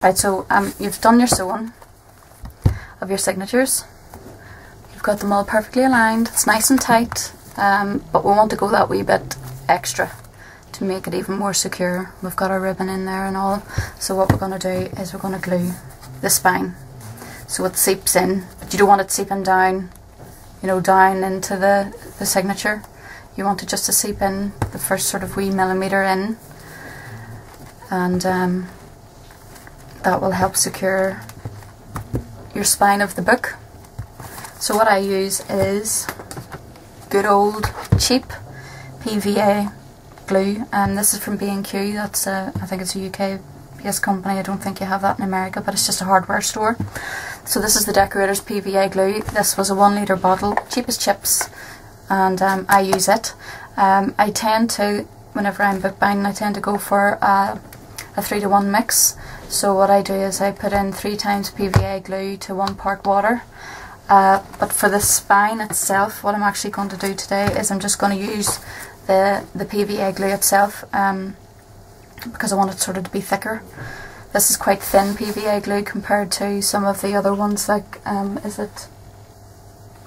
Right, so um, you've done your sewing of your signatures. You've got them all perfectly aligned. It's nice and tight, um, but we want to go that wee bit extra to make it even more secure. We've got our ribbon in there and all. So what we're going to do is we're going to glue the spine so it seeps in. But you don't want it seeping down, you know, down into the, the signature. You want it just to seep in the first sort of wee millimetre in. And um, that will help secure your spine of the book. So what I use is good old cheap PVA glue and this is from B&Q that's a, I think it's a UK based company. I don't think you have that in America but it's just a hardware store. So this is the decorators PVA glue. This was a one litre bottle cheap as chips and um, I use it. Um, I tend to whenever I'm bookbinding I tend to go for a, a 3 to 1 mix so what I do is I put in three times PVA glue to one part water. Uh, but for the spine itself, what I'm actually going to do today is I'm just going to use the, the PVA glue itself um, because I want it sort of to be thicker. This is quite thin PVA glue compared to some of the other ones like, um, is it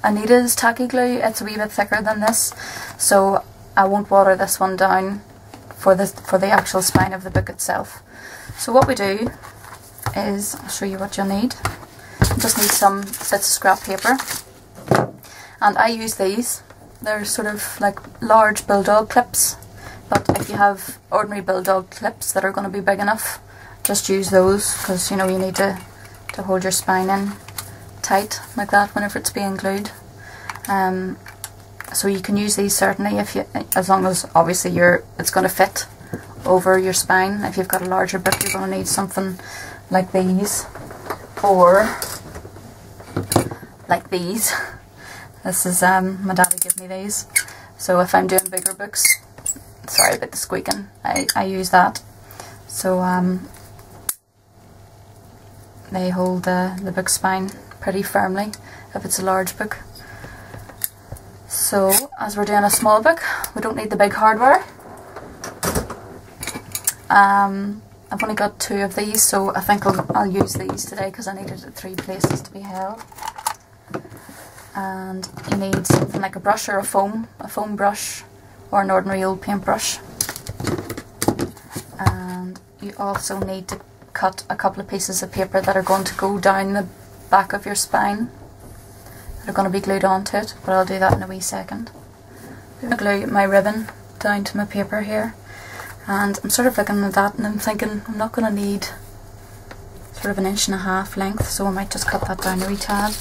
Anita's tacky glue? It's a wee bit thicker than this. So I won't water this one down for the, for the actual spine of the book itself. So what we do is, I'll show you what you'll need. You just need some bits of scrap paper. And I use these. They're sort of like large bulldog clips. But if you have ordinary bulldog clips that are going to be big enough, just use those because you know you need to, to hold your spine in tight like that whenever it's being glued. Um, so you can use these certainly if you, as long as obviously you're, it's going to fit over your spine. If you've got a larger book, you're going to need something like these or like these. This is, um, my daddy gave me these. So if I'm doing bigger books, sorry about the squeaking, I, I use that. So um, they hold the, the book spine pretty firmly if it's a large book. So as we're doing a small book, we don't need the big hardware. Um, I've only got two of these, so I think I'll, I'll use these today because I needed three places to be held. And you need something like a brush or a foam, a foam brush or an ordinary old paintbrush. And you also need to cut a couple of pieces of paper that are going to go down the back of your spine. Are going to be glued onto it, but I'll do that in a wee second. I'm going to glue my ribbon down to my paper here and I'm sort of looking at that and I'm thinking I'm not going to need sort of an inch and a half length so I might just cut that down a wee tad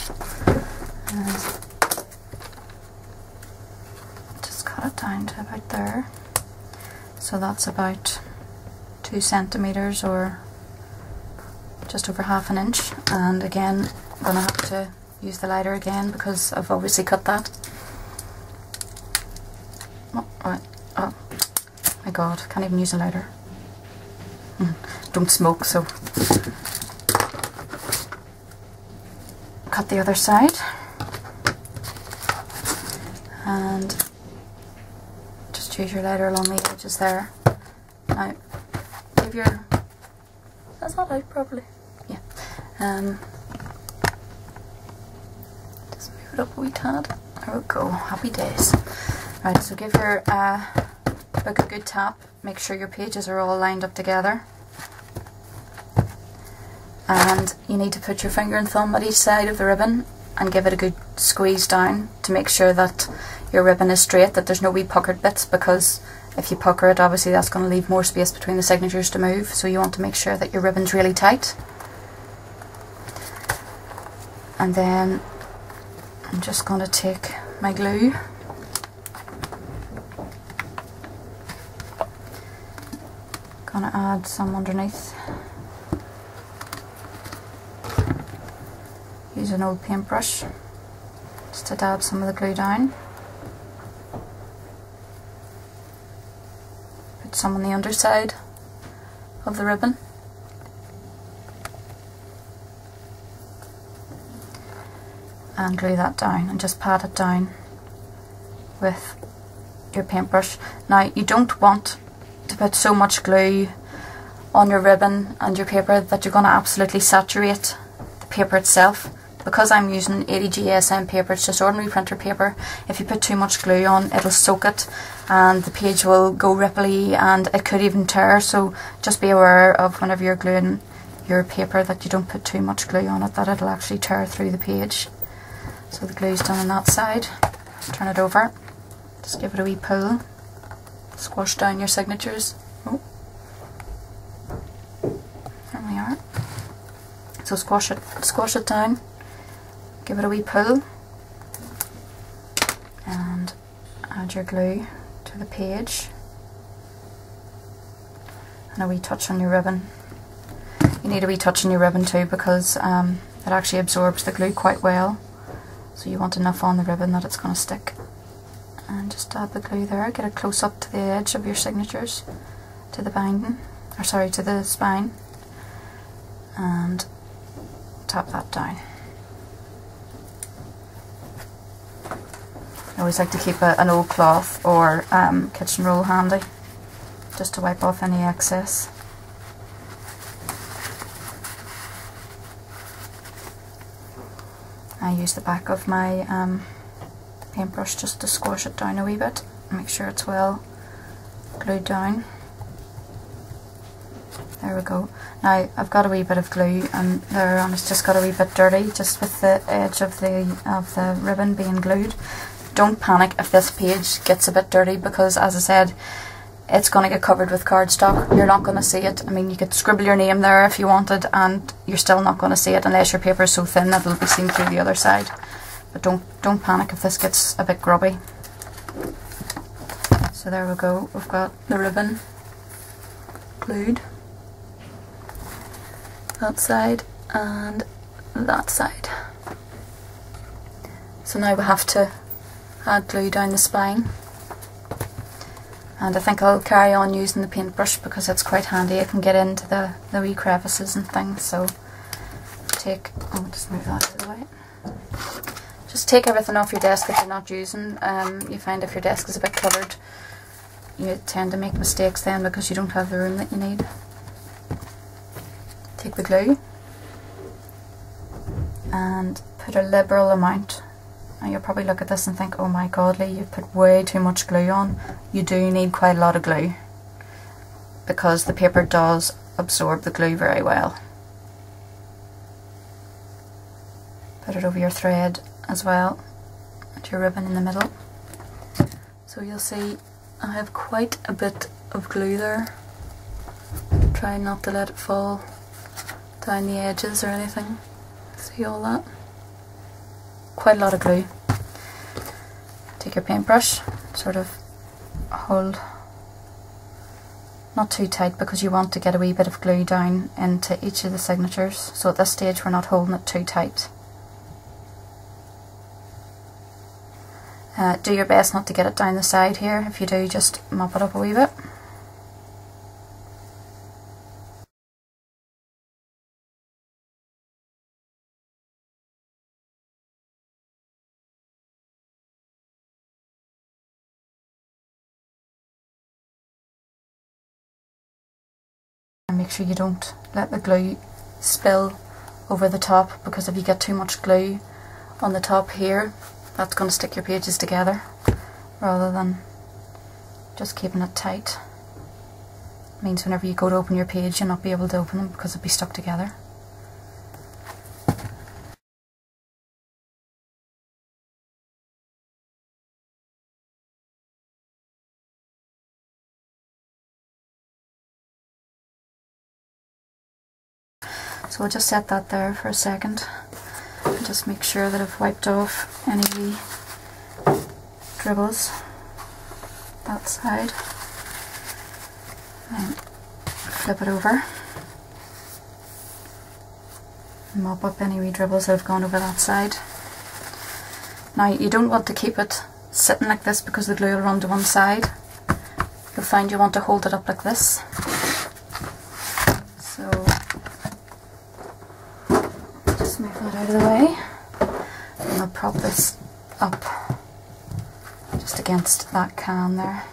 uh, just cut it down to about there so that's about two centimeters or just over half an inch and again I'm going to have to use the lighter again because I've obviously cut that oh, right. oh my god, can't even use a lighter. Mm, don't smoke, so cut the other side and just use your lighter along the edges there. Now, give your that's not out properly. Yeah. Um, just up a wee tad. There we go. Happy days. Right, so give your uh, book a good tap. Make sure your pages are all lined up together. And you need to put your finger and thumb at each side of the ribbon and give it a good squeeze down to make sure that your ribbon is straight, that there's no wee puckered bits because if you pucker it obviously that's going to leave more space between the signatures to move so you want to make sure that your ribbon's really tight. And then I'm just going to take my glue Gonna add some underneath. Use an old paintbrush just to dab some of the glue down. Put some on the underside of the ribbon. And glue that down and just pat it down with your paintbrush. Now you don't want to put so much glue on your ribbon and your paper that you're going to absolutely saturate the paper itself. Because I'm using 80 GSM paper, it's just ordinary printer paper, if you put too much glue on it'll soak it and the page will go ripply and it could even tear so just be aware of whenever you're gluing your paper that you don't put too much glue on it that it'll actually tear through the page. So the glue's done on that side. Turn it over. Just give it a wee pull. Squash down your signatures. Oh. There we are. So squash it squash it down. Give it a wee pull. And add your glue to the page. And a wee touch on your ribbon. You need a wee touch on your ribbon too because um, it actually absorbs the glue quite well. So you want enough on the ribbon that it's going to stick. And just add the glue there, get it close up to the edge of your signatures, to the binding, or sorry, to the spine. And tap that down. I always like to keep a, an old cloth or um, kitchen roll handy, just to wipe off any excess. I use the back of my um, paintbrush just to squash it down a wee bit make sure it's well glued down. There we go. Now I've got a wee bit of glue and there and it's just got a wee bit dirty just with the edge of the of the ribbon being glued. Don't panic if this page gets a bit dirty because as I said it's going to get covered with cardstock. You're not going to see it. I mean, you could scribble your name there if you wanted, and you're still not going to see it unless your paper is so thin that it'll be seen through the other side. But don't don't panic if this gets a bit grubby. So there we go. We've got the ribbon glued. That side and that side. So now we have to add glue down the spine and I think I'll carry on using the paintbrush because it's quite handy. It can get into the, the wee crevices and things so take, oh just move that out the. Just take everything off your desk that you're not using. Um, you find if your desk is a bit cluttered you tend to make mistakes then because you don't have the room that you need. Take the glue and put a liberal amount now you'll probably look at this and think, oh my godly, you've put way too much glue on. You do need quite a lot of glue because the paper does absorb the glue very well. Put it over your thread as well and your ribbon in the middle. So you'll see I have quite a bit of glue there. Try not to let it fall down the edges or anything. See all that? Quite a lot of glue. Take your paintbrush, sort of hold not too tight because you want to get a wee bit of glue down into each of the signatures so at this stage we're not holding it too tight. Uh, do your best not to get it down the side here, if you do just mop it up a wee bit. And make sure you don't let the glue spill over the top because if you get too much glue on the top here that's going to stick your pages together rather than just keeping it tight. It means whenever you go to open your page you'll not be able to open them because it'll be stuck together So I'll just set that there for a second and just make sure that I've wiped off any dribbles that side and flip it over mop up any wee dribbles that have gone over that side. Now you don't want to keep it sitting like this because the glue will run to one side. You'll find you want to hold it up like this out of the way. And I'll prop this up just against that can there.